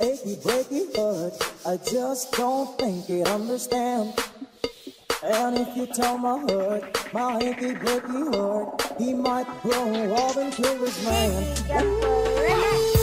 achy, breaky heart. I just don't think it understand. And if you tell my heart, my achy, breaky heart, he might grow up and kill his man.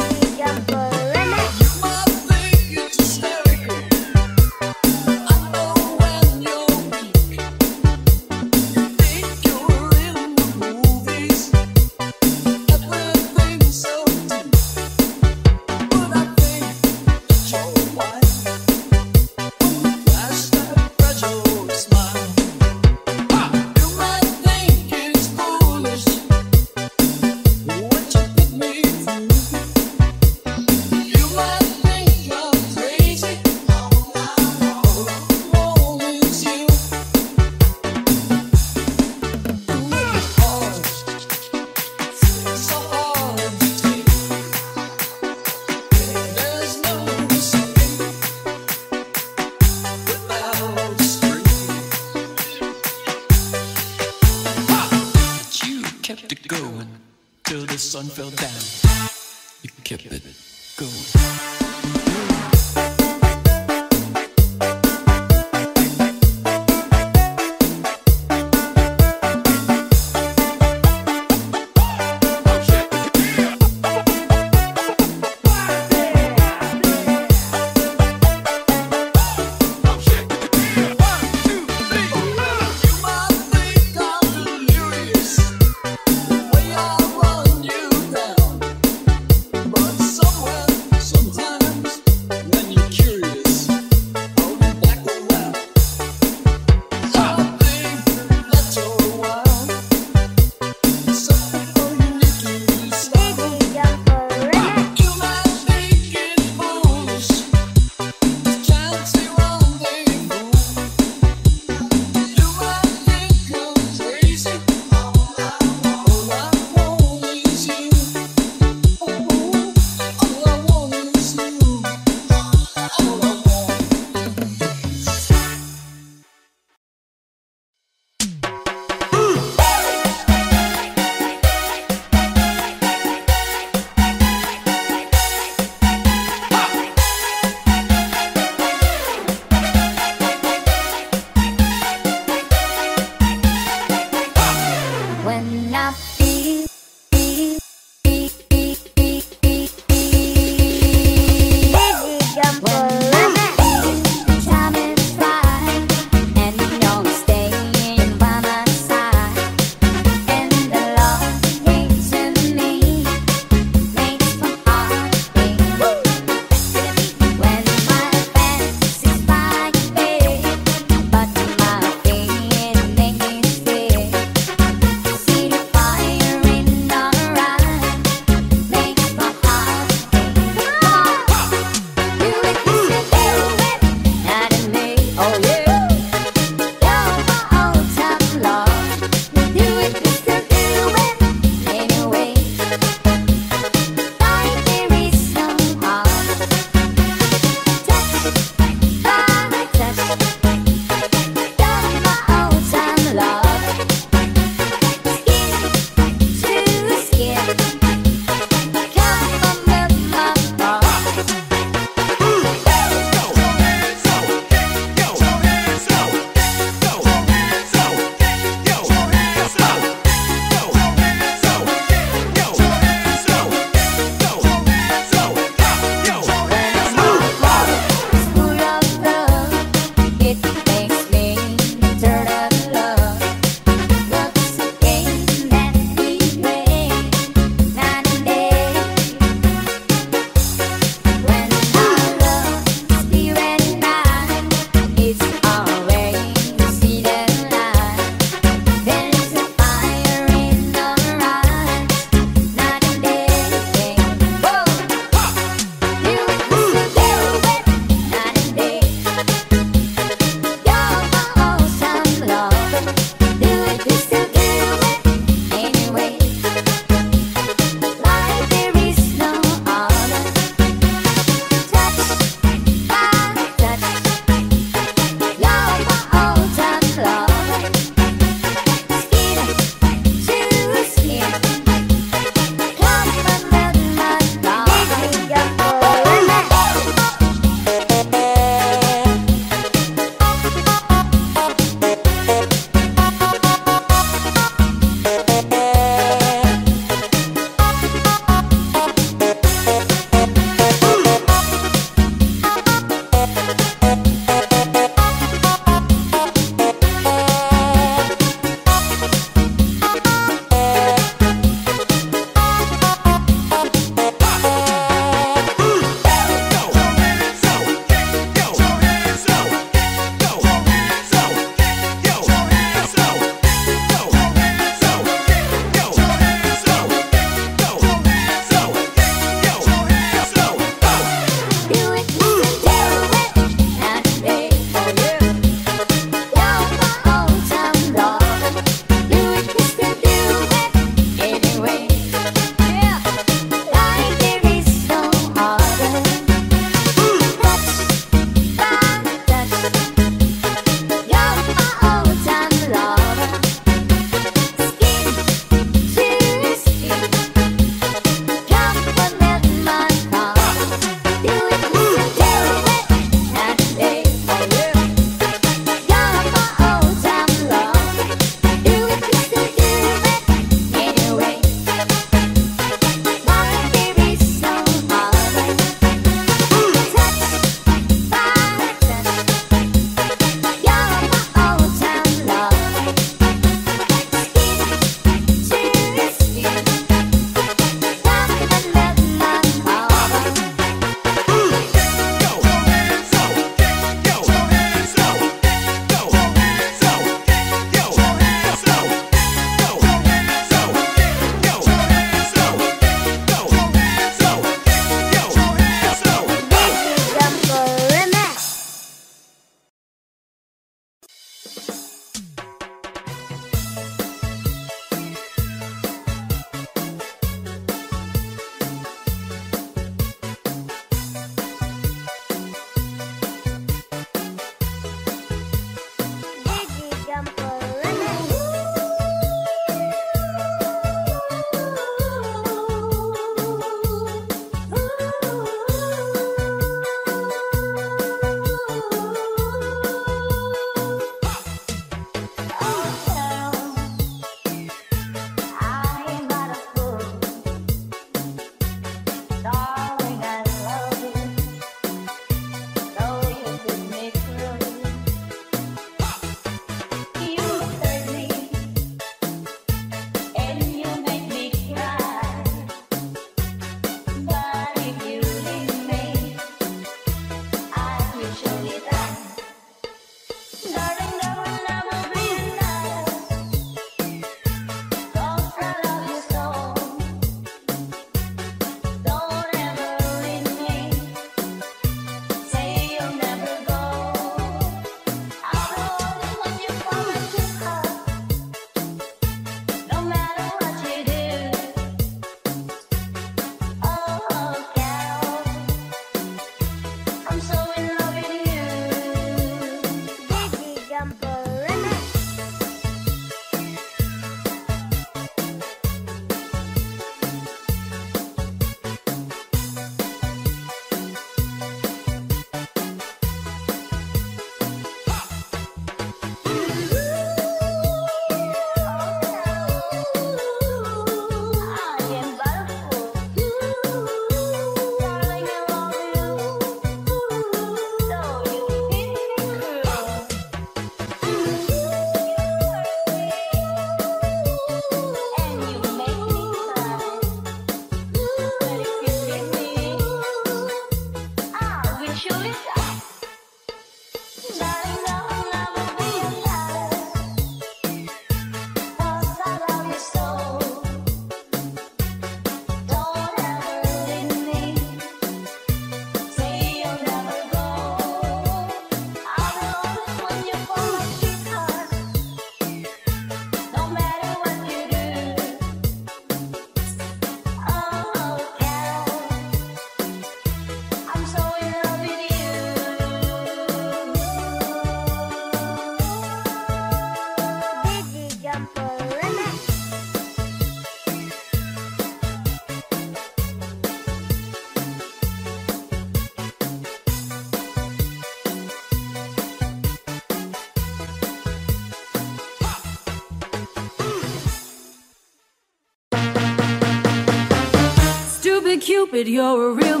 Cupid, you're a real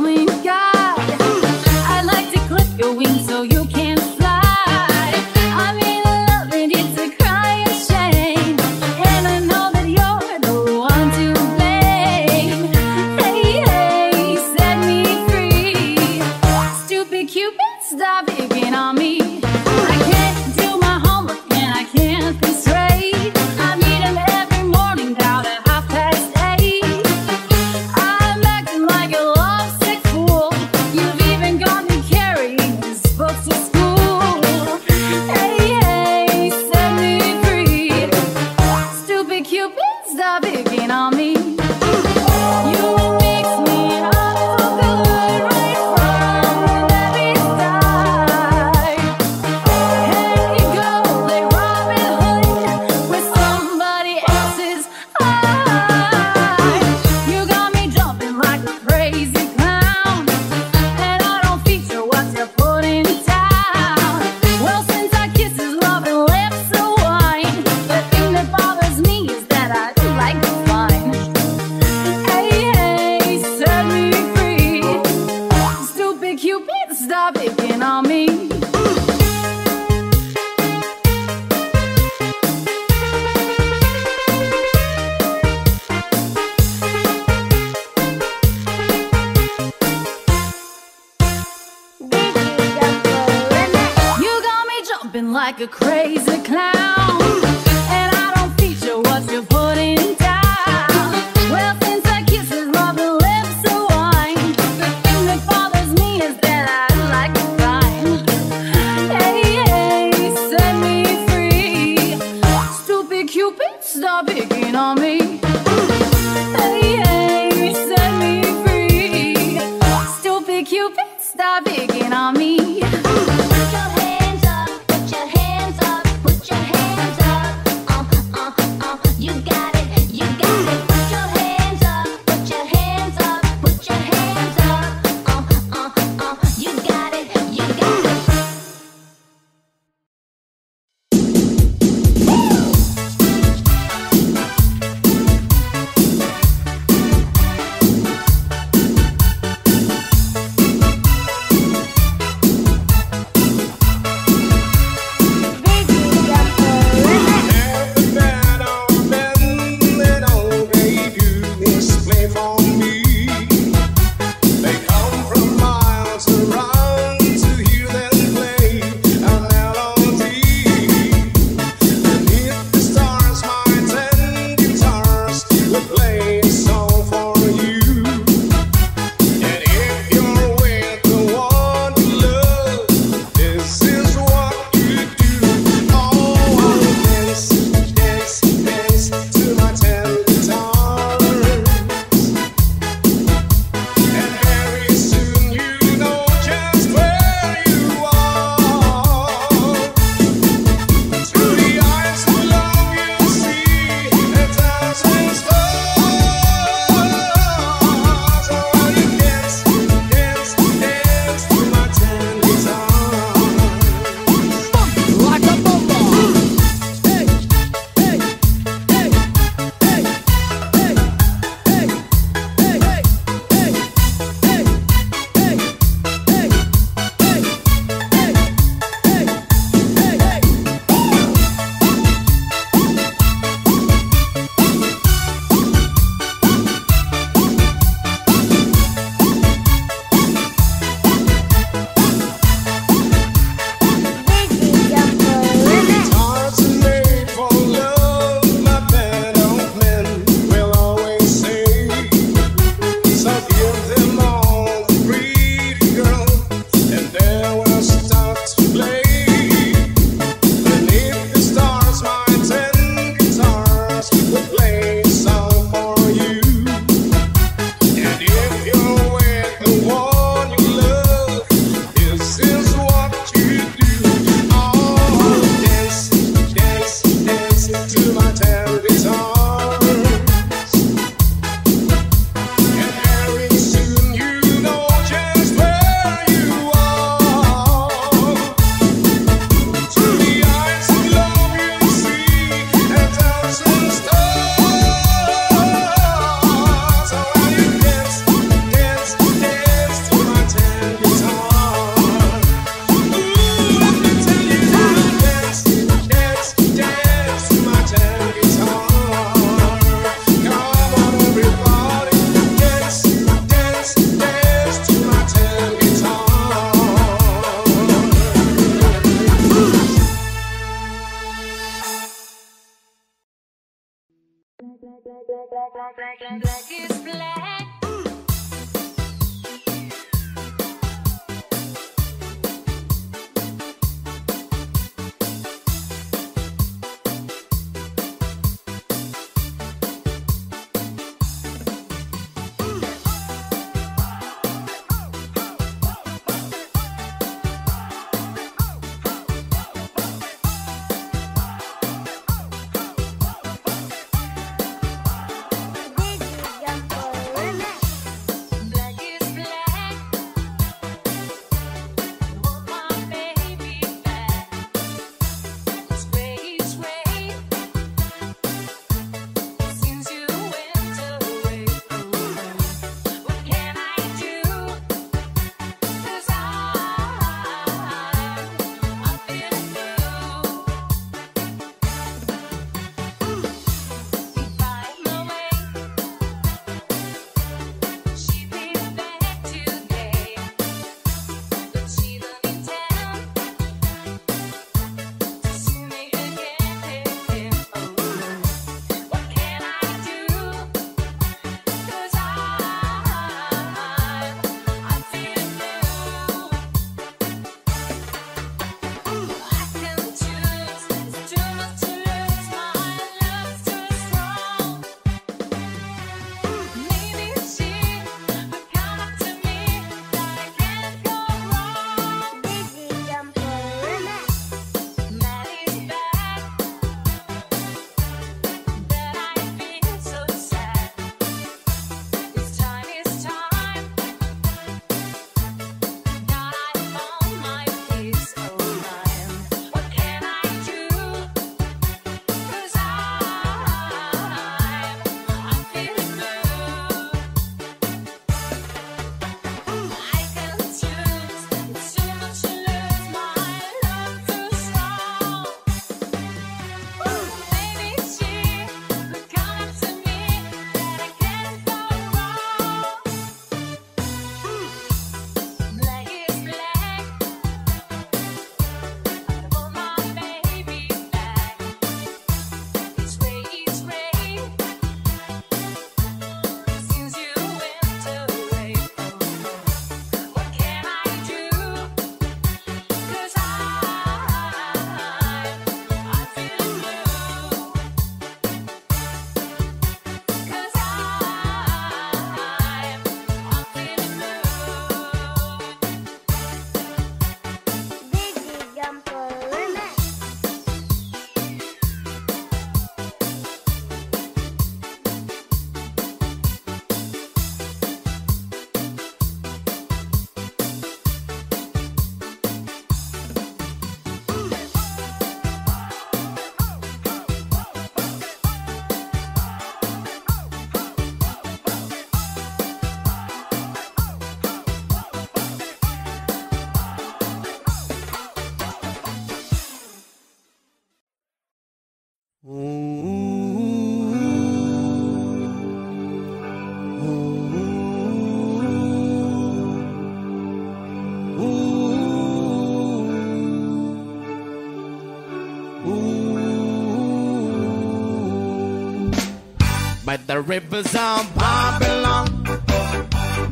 The rivers of Babylon,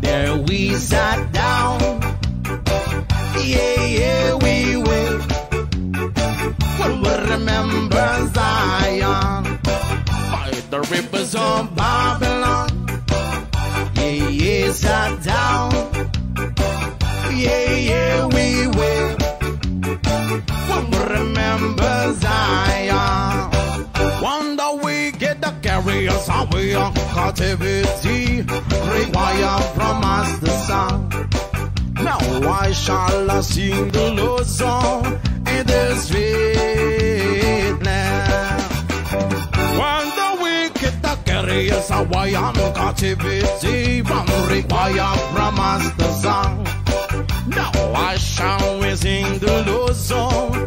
there we sat Your captivity require from us the song. Now why shall sing the Lord's song in this witness. When the wicked are carriers away on captivity, one require from us the song. Now why shall we sing the Lord's song.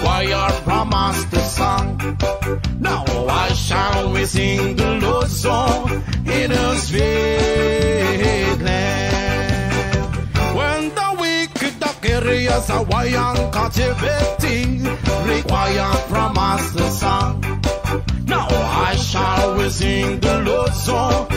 choir promised a song. Now why shall we sing the Lord's song in a sweet land? When the wicked are curious, a why captivating, require from us the song. Now I shall we sing the Lord's song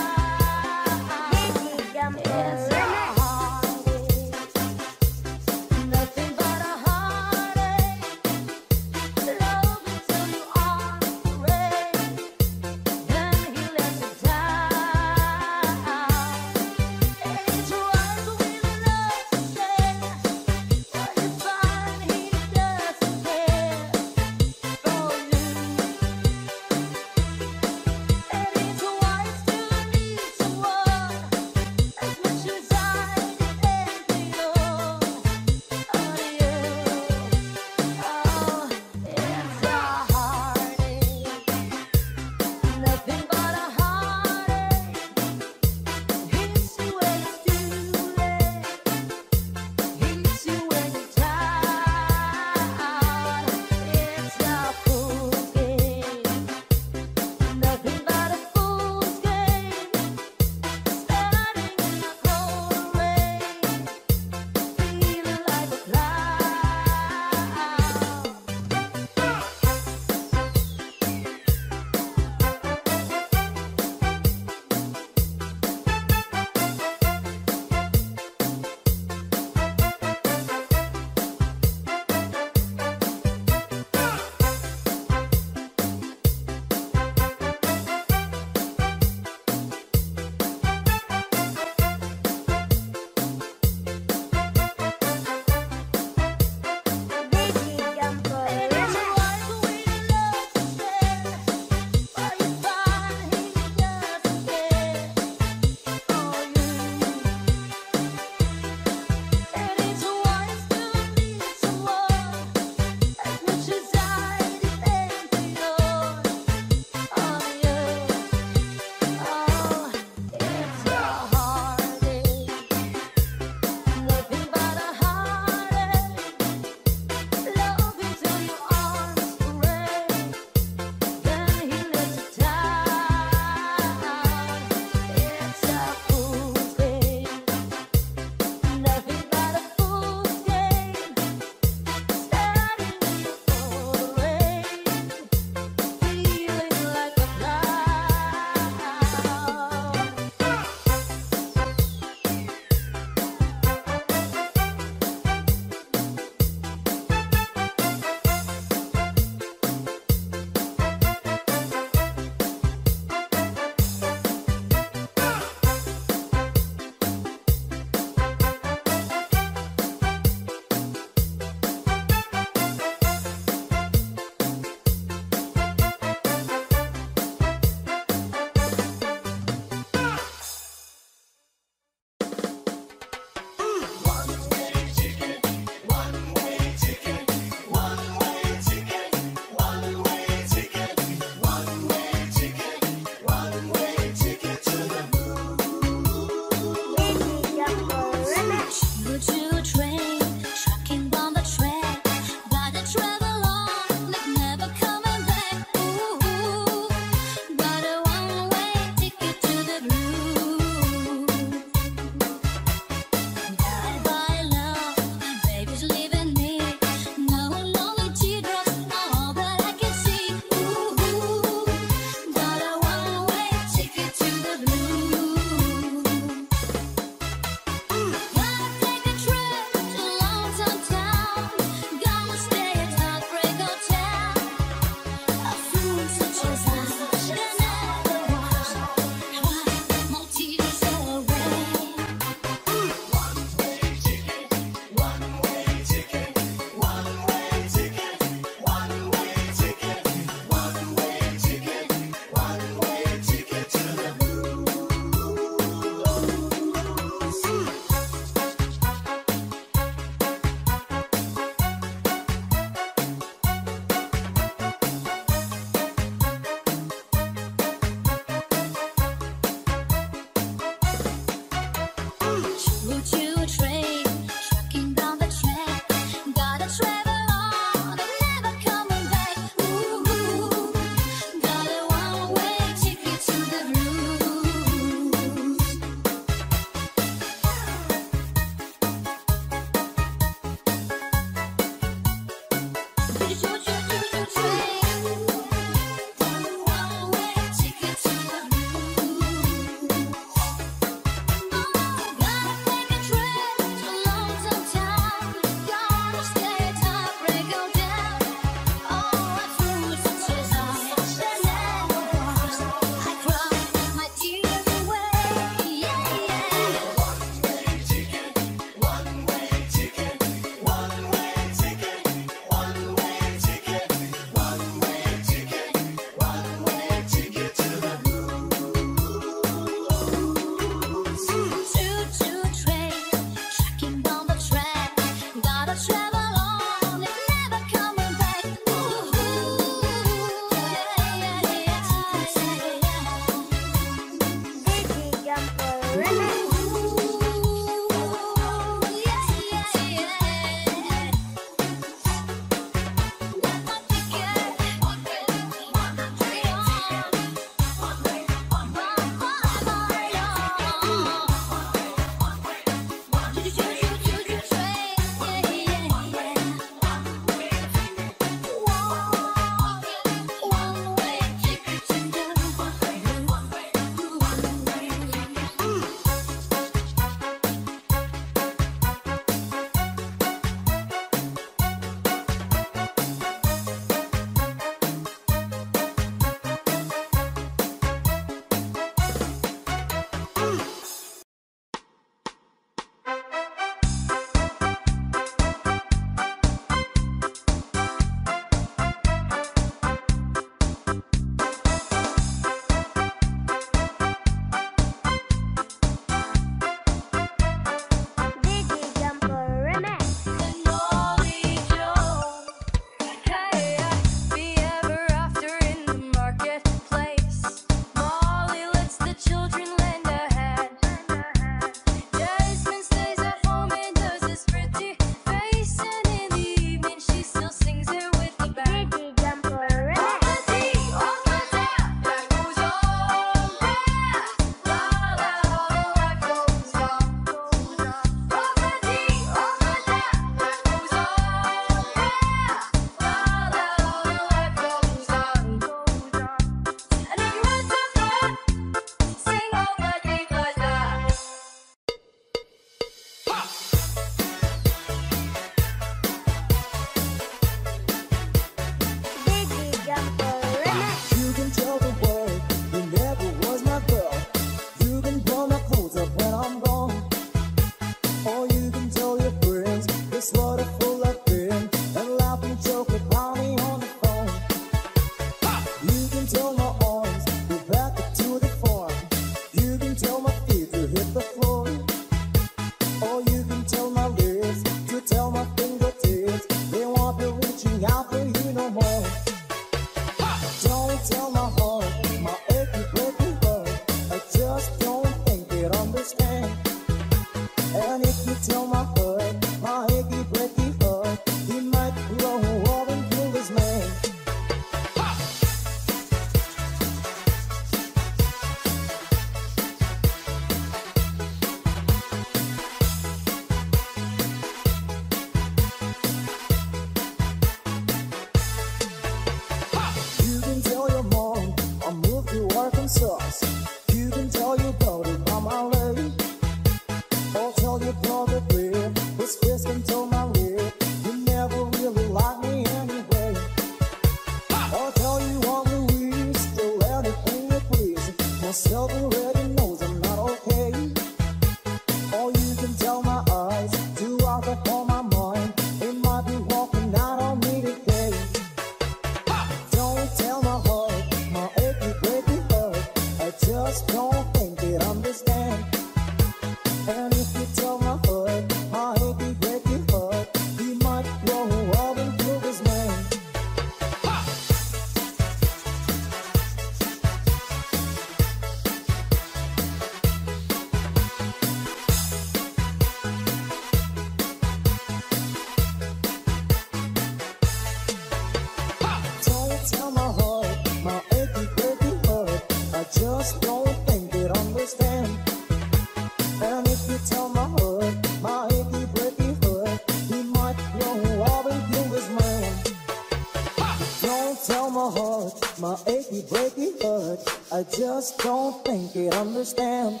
make me break it, but I just don't think it understand.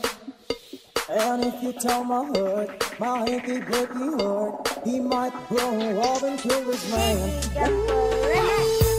And if you tell my heart, my hinky breaky heart, he might grow up and kill his man.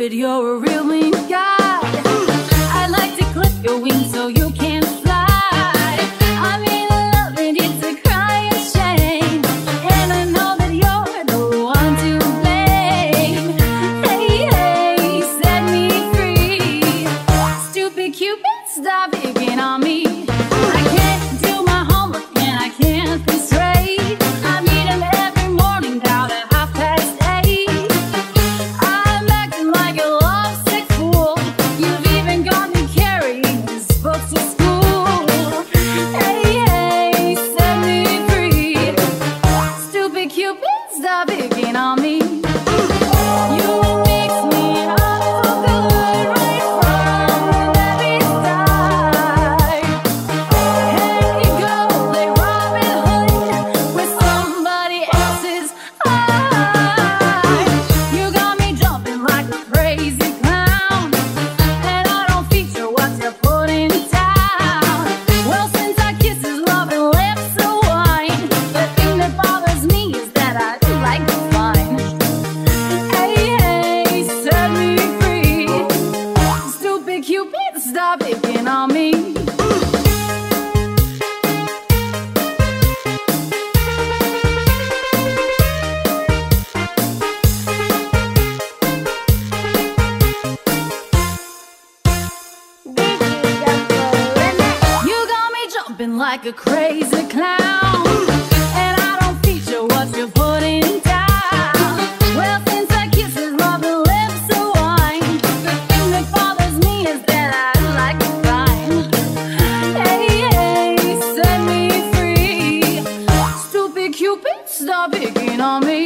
Cupid, you're a real mean Stop on me.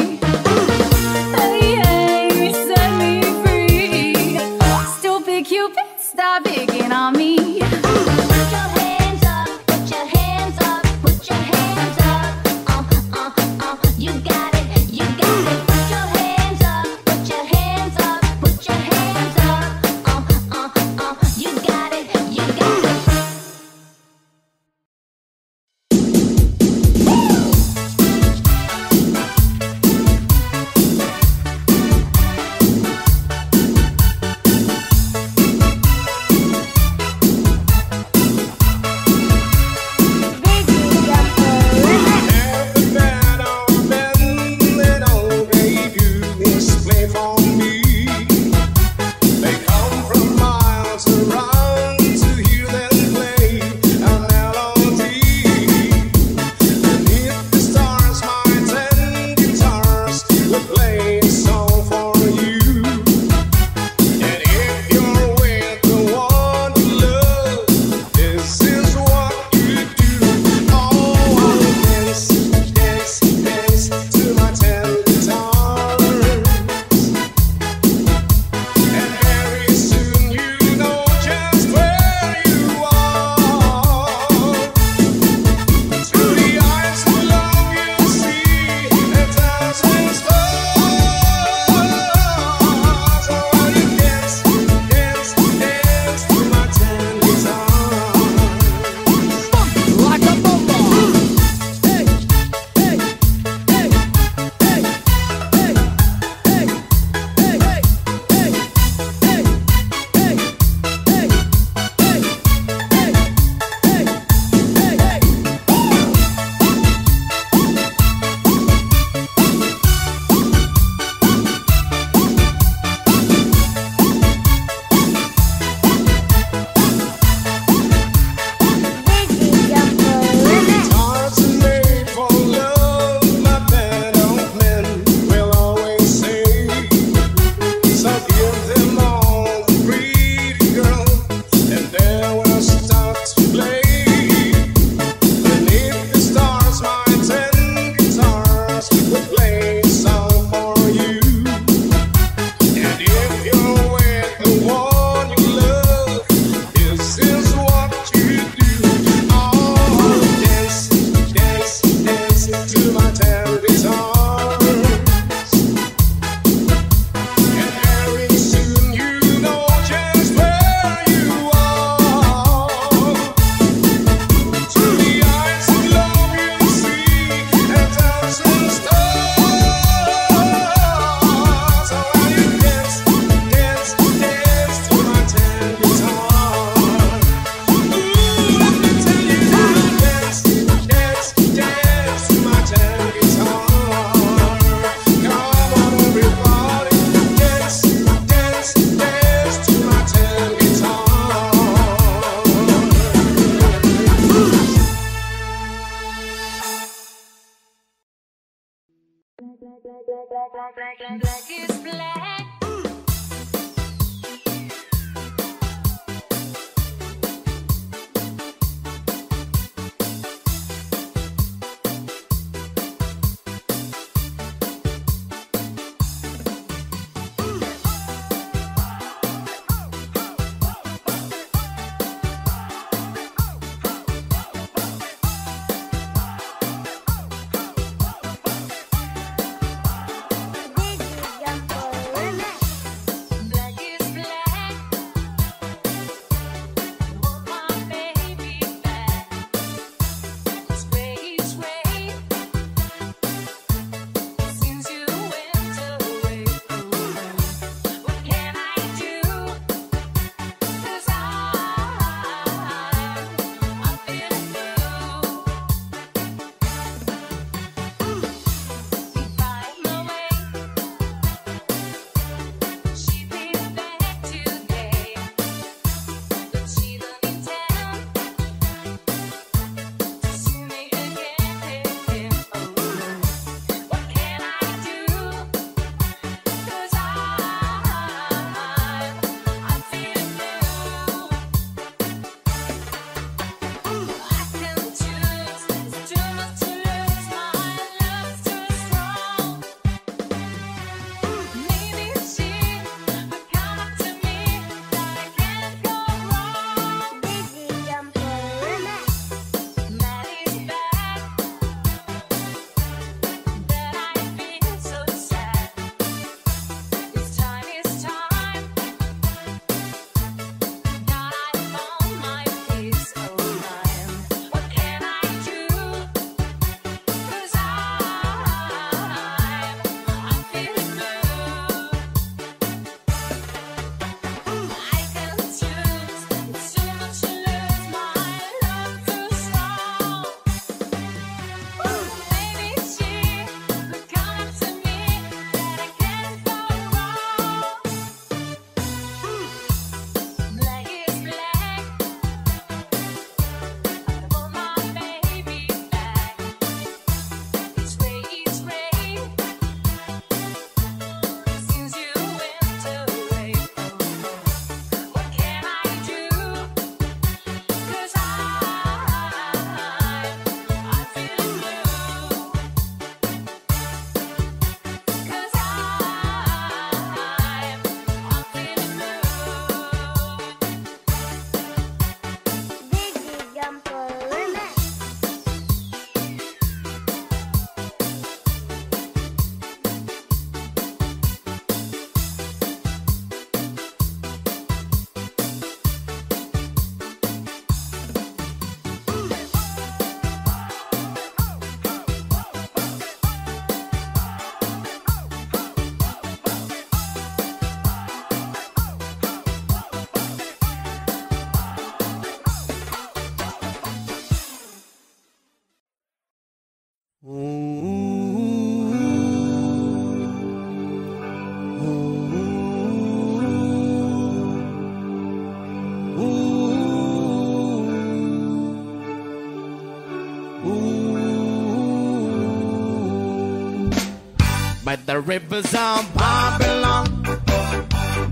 The rivers of Babylon.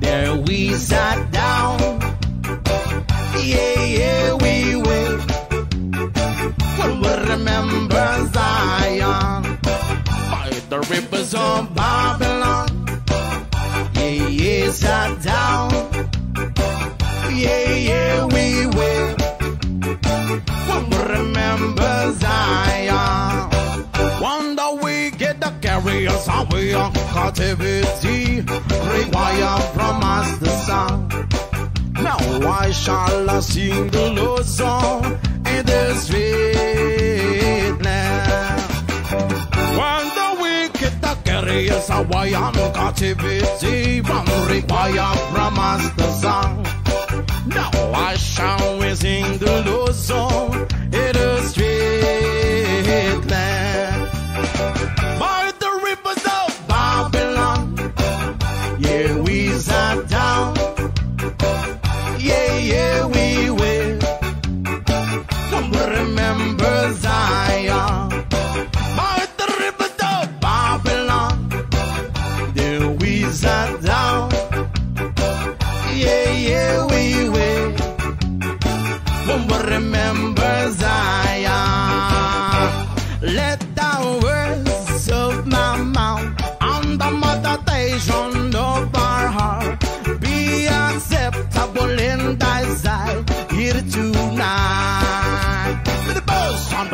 There we sat away captivity. Require from us the song. Now why shall I sing the Lord's song in street land? When the wicked the carriers away on captivity, from require from us the song. Now I shall we sing the Lord's song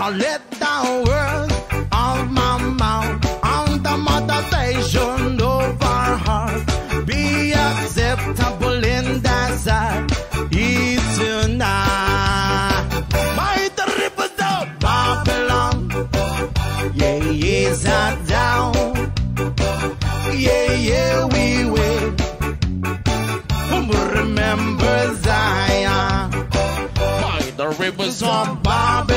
let the words of my mouth and the meditation of our heart be acceptable in Babylon, down. We remember Zion. By the rivers of Babylon,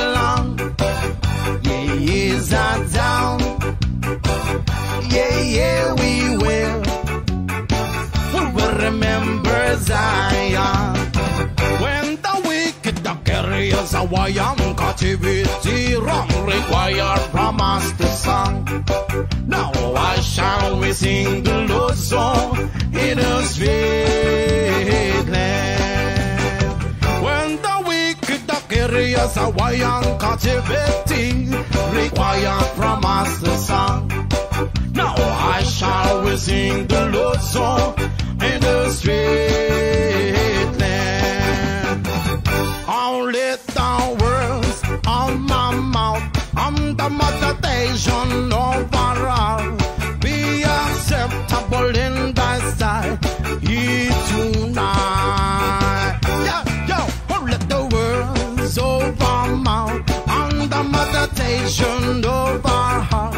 carriers away on captivity, wrong require from us the song. Now why shall we sing the Lord's song in a sweet land? When the wicked carriers away on captivity, require from us the song. Now I shall we sing the Lord's song in the street of our be acceptable in thy sight. Here tonight. Yeah, yo, oh, let the words our mouth and the meditation of our heart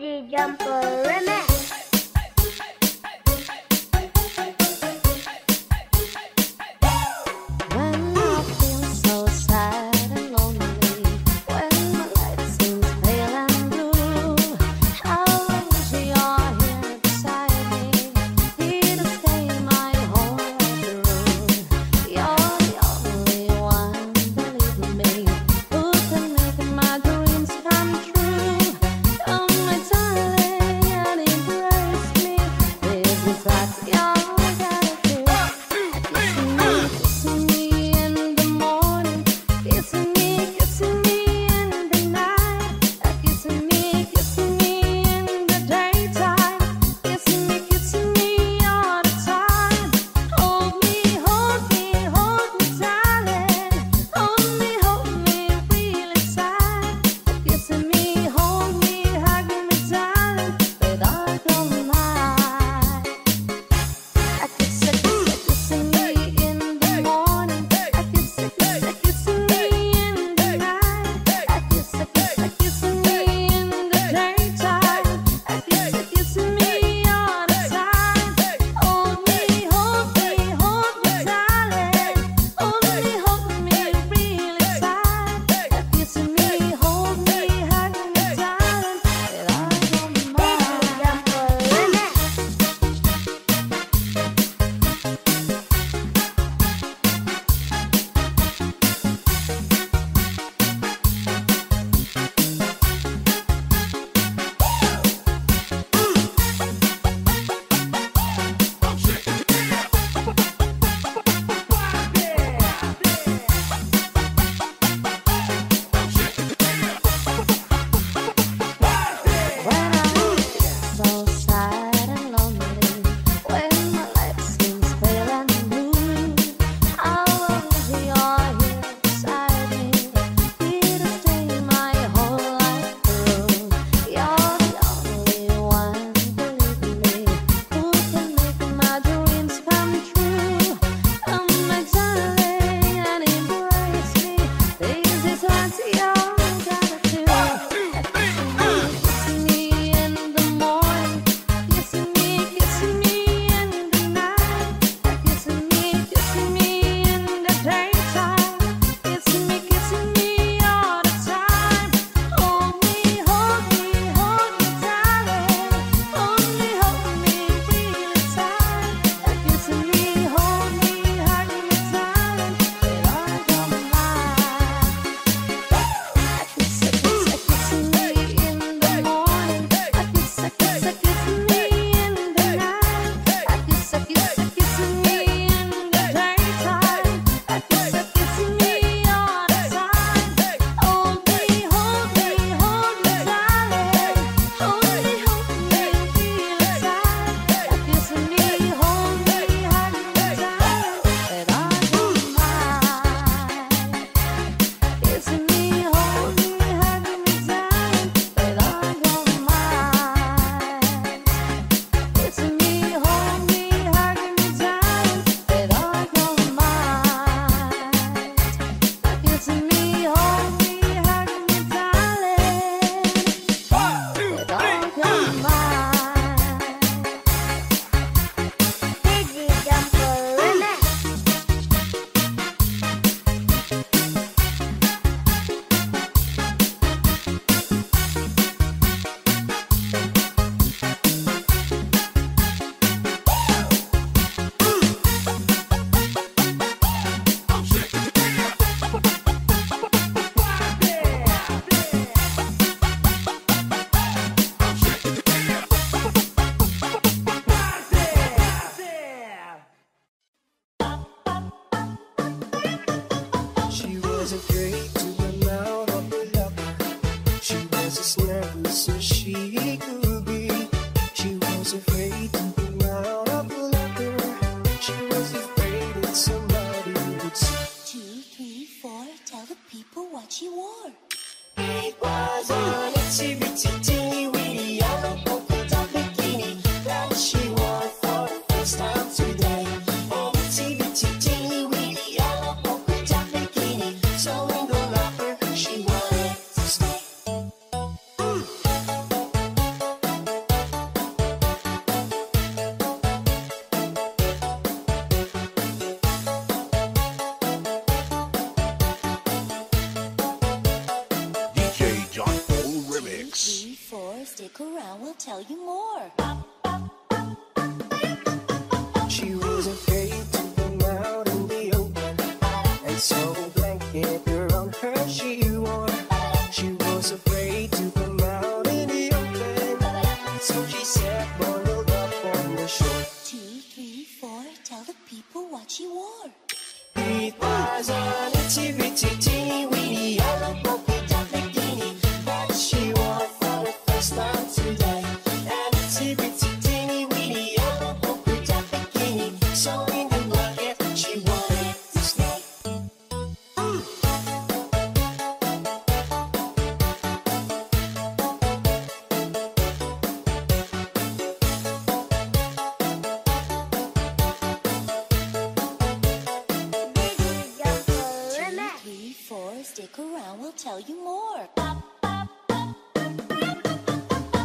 Jumper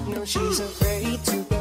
No, she's afraid to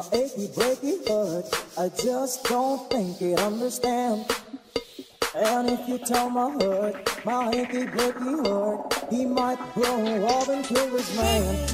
my achy, breaky heart. I just don't think it understand. And if you tell my heart, my achy, breaky heart, he might grow up and kill his man.